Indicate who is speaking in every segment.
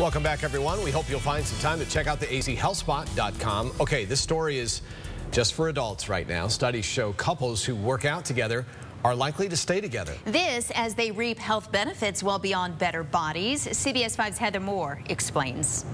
Speaker 1: Welcome back, everyone. We hope you'll find some time to check out the azhealthspot.com. Okay, this story is just for adults right now. Studies show couples who work out together are likely to stay together.
Speaker 2: This as they reap health benefits well beyond better bodies. CBS 5's Heather Moore explains.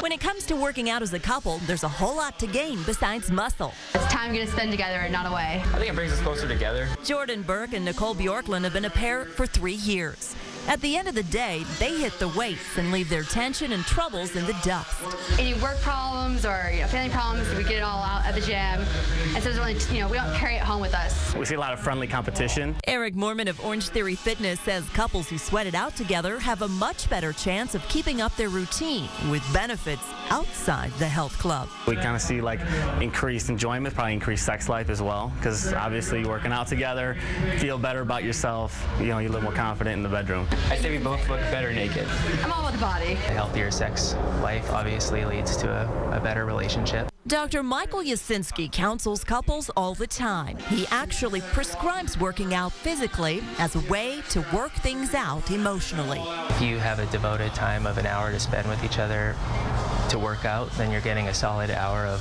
Speaker 3: When it comes to working out as a couple, there's a whole lot to gain besides muscle.
Speaker 4: It's time to spend together, and not away.
Speaker 5: I think it brings us closer together.
Speaker 3: Jordan Burke and Nicole Bjorklund have been a pair for three years. At the end of the day, they hit the weights and leave their tension and troubles in the dust.
Speaker 4: Any work problems or you know, family problems, we get it all out at the gym. And so really, you know, we don't carry it home with us.
Speaker 5: We see a lot of friendly competition.
Speaker 3: Eric Mormon of Orange Theory Fitness says couples who sweat it out together have a much better chance of keeping up their routine with benefits outside the health club.
Speaker 5: We kind of see like increased enjoyment, probably increased sex life as well, because obviously working out together, feel better about yourself, you know, you live more confident in the bedroom.
Speaker 6: I say we both look better naked.
Speaker 4: I'm all about the body.
Speaker 6: A healthier sex life obviously leads to a, a better relationship.
Speaker 3: Dr. Michael Yasinski counsels couples all the time. He actually prescribes working out physically as a way to work things out emotionally.
Speaker 6: If you have a devoted time of an hour to spend with each other to work out, then you're getting a solid hour of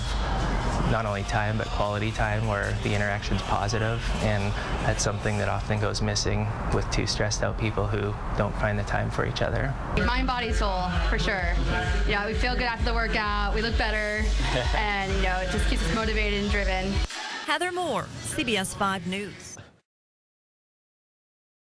Speaker 6: not only time but quality time where the interaction's positive and that's something that often goes missing with two stressed out people who don't find the time for each other.
Speaker 4: Mind, body, soul, for sure. Yeah, we feel good after the workout, we look better, and you know, it just keeps us motivated and driven.
Speaker 3: Heather Moore, CBS 5 News.